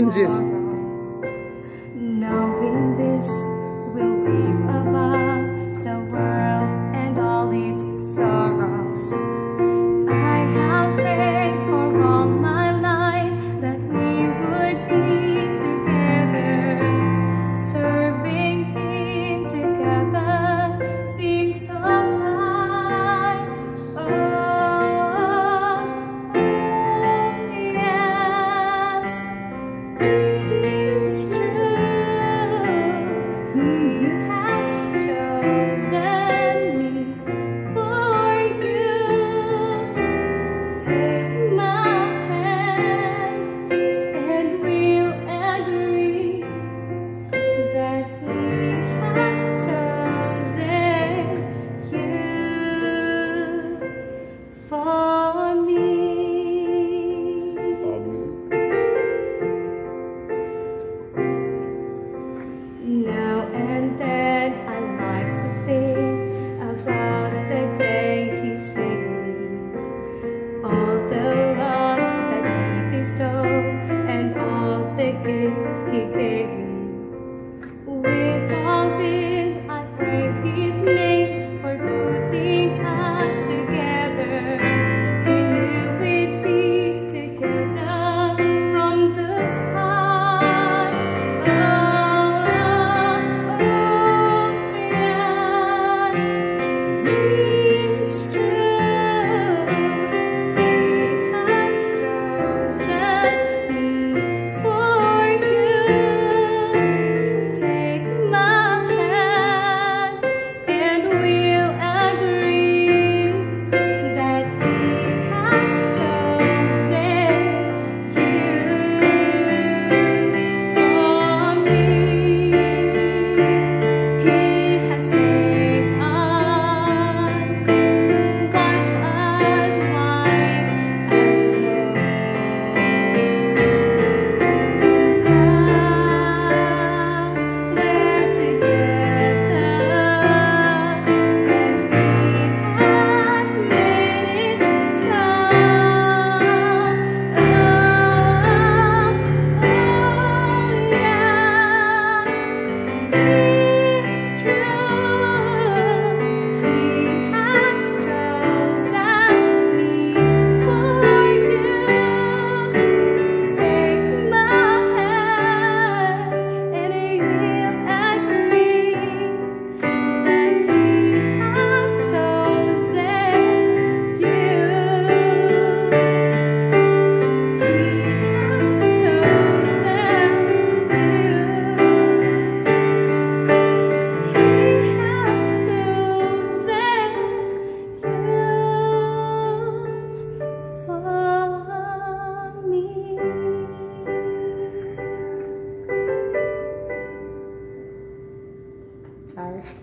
Begin, Jesse.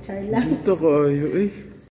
Char, lang. Ito ko ayo eh.